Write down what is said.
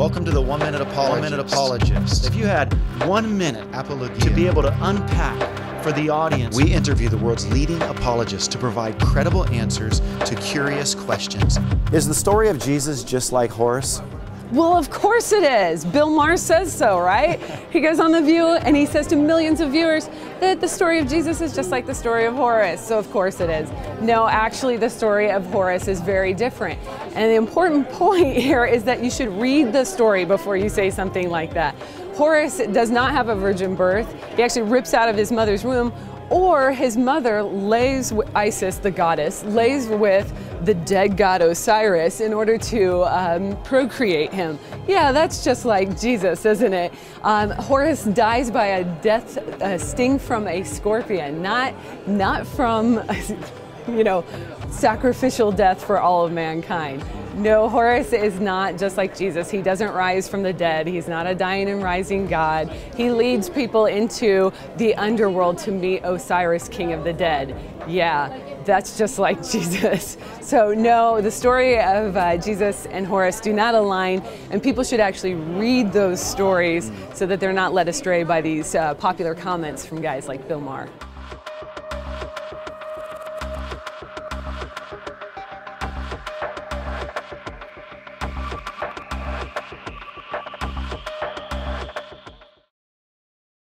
Welcome to the One Minute Apologist. One Minute Apologist. If you had one minute Apologia. to be able to unpack for the audience, we interview the world's leading apologists to provide credible answers to curious questions. Is the story of Jesus just like Horus? Well, of course it is. Bill Maher says so, right? He goes on The View and he says to millions of viewers that the story of Jesus is just like the story of Horus. So, of course it is. No, actually, the story of Horus is very different. And the important point here is that you should read the story before you say something like that. Horus does not have a virgin birth, he actually rips out of his mother's womb or his mother lays Isis, the goddess, lays with the dead god Osiris in order to um, procreate him. Yeah, that's just like Jesus, isn't it? Um, Horus dies by a death a sting from a scorpion, not not from, you know, sacrificial death for all of mankind. No, Horus is not just like Jesus. He doesn't rise from the dead. He's not a dying and rising God. He leads people into the underworld to meet Osiris, king of the dead. Yeah, that's just like Jesus. So, no, the story of uh, Jesus and Horus do not align, and people should actually read those stories so that they're not led astray by these uh, popular comments from guys like Bill Maher.